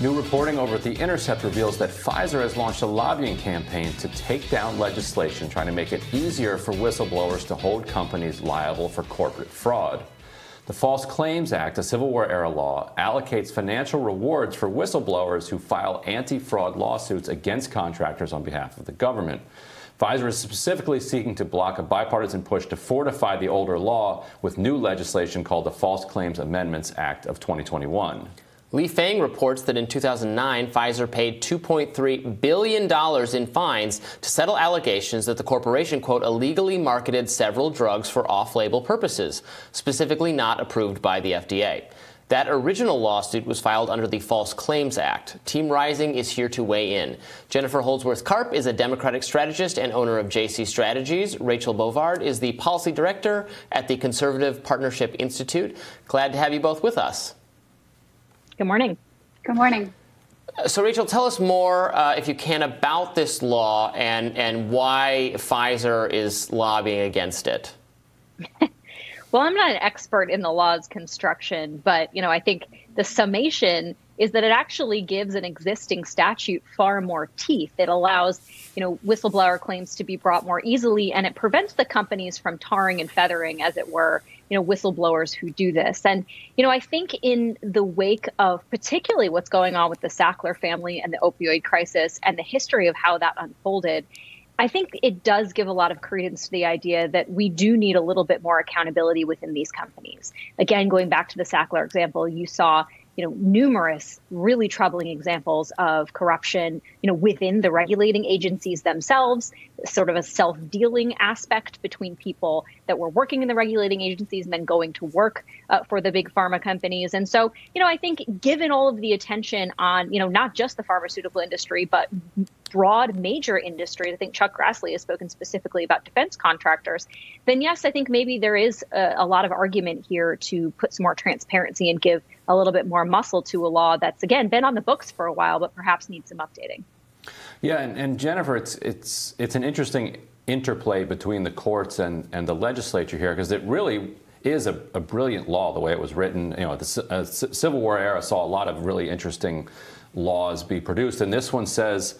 New reporting over at The Intercept reveals that Pfizer has launched a lobbying campaign to take down legislation trying to make it easier for whistleblowers to hold companies liable for corporate fraud. The False Claims Act, a Civil War era law, allocates financial rewards for whistleblowers who file anti fraud lawsuits against contractors on behalf of the government. Pfizer is specifically seeking to block a bipartisan push to fortify the older law with new legislation called the False Claims Amendments Act of 2021. Lee Fang reports that in 2009, Pfizer paid $2.3 billion in fines to settle allegations that the corporation, quote, illegally marketed several drugs for off label purposes, specifically not approved by the FDA. That original lawsuit was filed under the False Claims Act. Team Rising is here to weigh in. Jennifer Holdsworth Karp is a Democratic strategist and owner of JC Strategies. Rachel Bovard is the policy director at the Conservative Partnership Institute. Glad to have you both with us. Good morning. Good morning. So, Rachel, tell us more, uh, if you can, about this law and, and why Pfizer is lobbying against it. well, I'm not an expert in the law's construction, but you know, I think the summation is that it actually gives an existing statute far more teeth. It allows, you know, whistleblower claims to be brought more easily, and it prevents the companies from tarring and feathering, as it were, you know, whistleblowers who do this. And, you know, I think in the wake of particularly what's going on with the Sackler family and the opioid crisis and the history of how that unfolded, I think it does give a lot of credence to the idea that we do need a little bit more accountability within these companies. Again, going back to the Sackler example, you saw you know numerous really troubling examples of corruption you know within the regulating agencies themselves sort of a self-dealing aspect between people that were working in the regulating agencies and then going to work uh, for the big pharma companies. And so you know i think given all of the attention on you know not just the pharmaceutical industry but broad major industry, I think Chuck Grassley has spoken specifically about defense contractors, then yes, I think maybe there is a, a, lot of argument here to put some more transparency and give a little bit more muscle to a law that's, again, been on the books for a while, but perhaps needs some updating. Yeah, and, and Jennifer, it's, it's, it's an interesting interplay between the courts and, and the legislature here because it really is a, a, brilliant law the way it was written. You know, the uh, Civil War era saw a lot of really interesting laws be produced, and this one says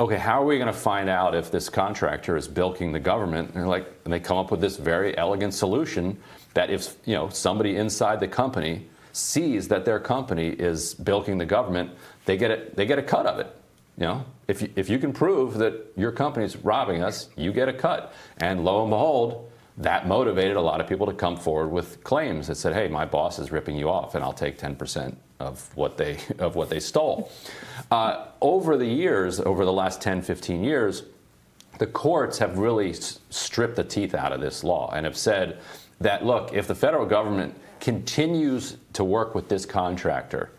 okay, how are we going to find out if this contractor is bilking the government? And like, and they come up with this very elegant solution that if you know somebody inside the company sees that their company is bilking the government, they get it, they get a cut of it. You know, if you, if you can prove that your company's robbing us, you get a cut. And lo and behold, that motivated a lot of people to come forward with claims that said, "Hey, my boss is ripping you off, and I'll take 10 percent of what they of what they stole." Uh, over the years, over the last 10, 15 years, the courts have really stripped the teeth out of this law and have said that look, if the federal government continues to work with this contractor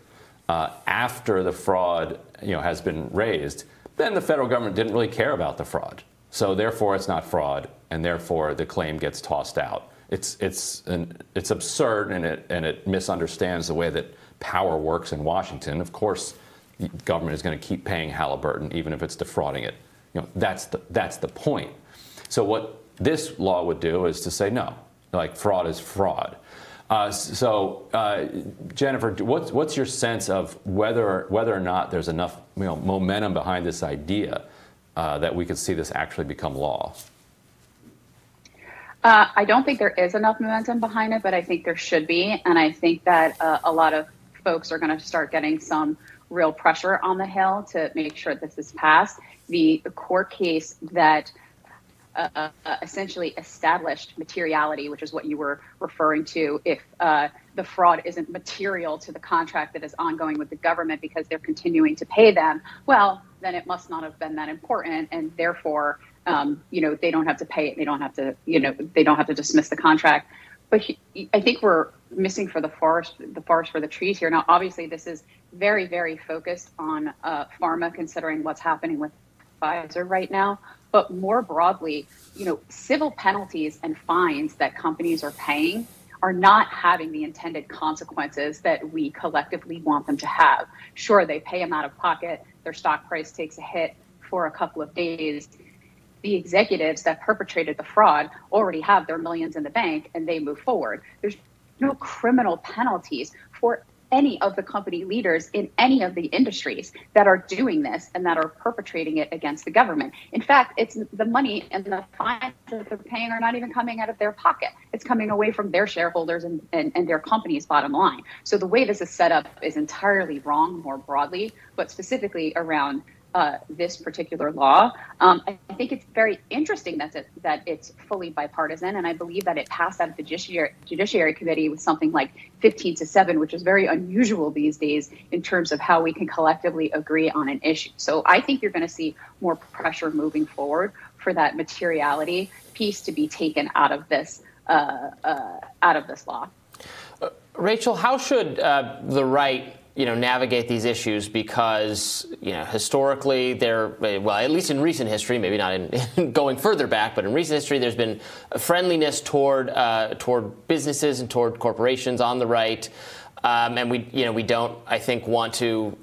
uh, after the fraud you know, has been raised, then the federal government didn't really care about the fraud. So therefore, it's not fraud, and therefore the claim gets tossed out. It's it's an, it's absurd, and it and it misunderstands the way that power works in Washington. Of course, the government is going to keep paying Halliburton even if it's defrauding it. You know, that's the that's the point. So what this law would do is to say no, like fraud is fraud. Uh, so, uh, Jennifer, what's, what's your sense of whether whether or not there's enough you know, momentum behind this idea uh, that we could see this actually become law? Uh, I don't think there is enough momentum behind it, but I think there should be, and I think that uh, a lot of folks are going to start getting some real pressure on the Hill to make sure this is passed. The, court case that uh, uh, essentially established materiality, which is what you were referring to, if uh, the fraud isn't material to the contract that is ongoing with the government because they're continuing to pay them, well, then it must not have been that important, and therefore, um, you know, they don't have to pay it. They don't have to, you know, they don't have to dismiss the contract. But he, I think we're missing for the forest, the forest for the trees here. Now, obviously, this is very, very focused on uh, pharma, considering what's happening with Pfizer right now. But more broadly, you know, civil penalties and fines that companies are paying are not having the intended consequences that we collectively want them to have. Sure, they pay them out of pocket, their stock price takes a hit for a couple of days. The executives that perpetrated the fraud already have their millions in the bank and they move forward. There's no criminal penalties for any of the company leaders in any of the industries that are doing this and that are perpetrating it against the government. In fact, it's the money and the fines that they're paying are not even coming out of their pocket. It's coming away from their shareholders and, and, and their company's bottom line. So the way this is set up is entirely wrong more broadly, but specifically around uh, this particular law. Um, I think it's very interesting that it, that it's fully bipartisan, and I believe that it passed out of the Judiciary, Judiciary Committee with something like 15 to 7, which is very unusual these days in terms of how we can collectively agree on an issue. So I think you're going to see more pressure moving forward for that materiality piece to be taken out of this uh, uh, out of this law. Uh, Rachel, how should uh, the right you know, navigate these issues because, you know, historically there, well, at least in recent history, maybe not in, going further back, but in recent history, there's been a friendliness toward uh, toward businesses and toward corporations on the right, um, and we, you know, we don't, I think, want to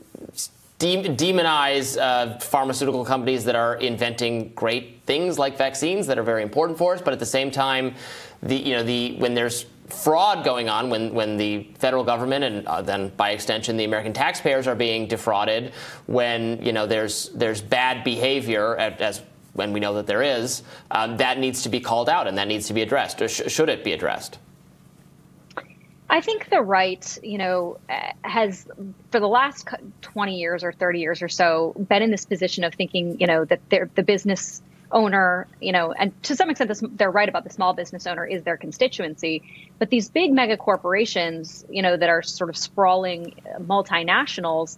de- demonize uh, pharmaceutical companies that are inventing great things like vaccines that are very important for us, but at the same time, the, you know, the when there's fraud going on when, when the federal government and uh, then by extension the American taxpayers are being defrauded when you know there's there's bad behavior as when we know that there is um, that needs to be called out and that needs to be addressed or sh- should it be addressed? I think the right, you know, has for the last 20 years or 30 years or so been in this position of thinking, you know, that the business owner, you know, and to some extent, this, they're right about the small business owner is their constituency. But these big mega corporations, you know, that are sort of sprawling uh, multinationals,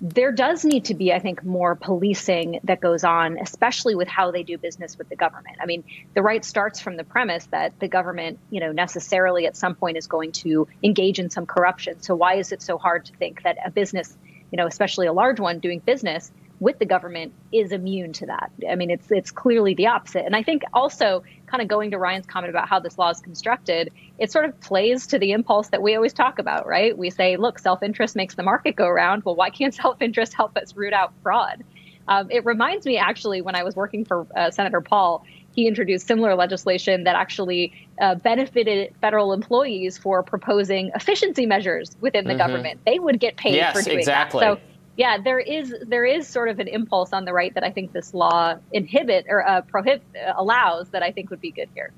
there does need to be, I think, more policing that goes on, especially with how they do business with the government. I mean, the right starts from the premise that the government, you know, necessarily at some point is going to engage in some corruption. So why is it so hard to think that a business, you know, especially a large one doing business, with the government is immune to that. I mean, it's it's clearly the opposite. And I think also kind of going to Ryan's comment about how this law is constructed, it sort of plays to the impulse that we always talk about, right? We say, look, self-interest makes the market go round. Well, why can't self-interest help us root out fraud? Um, it reminds me actually when I was working for uh, Senator Paul, he introduced similar legislation that actually uh, benefited federal employees for proposing efficiency measures within the mm-hmm. government. They would get paid yes, for doing exactly. that. So yeah, there is there is sort of an impulse on the right that I think this law inhibit or uh, prohibit uh, allows that I think would be good here.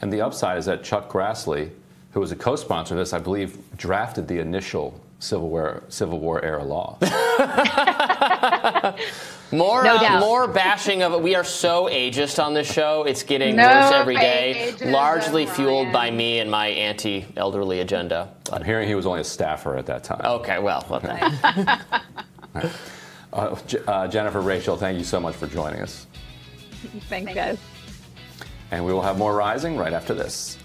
And the upside is that Chuck Grassley, who was a co-sponsor of this, I believe, drafted the initial Civil War Civil War era law. more no uh, more bashing of it. We are so ageist on this show. It's getting no worse every day. Largely fueled by me and my anti-elderly agenda. I'm hearing he was only a staffer at that time. Okay, well, well uh, uh, Jennifer, Rachel, thank you so much for joining us. Thanks, guys. And we will have more Rising right after this.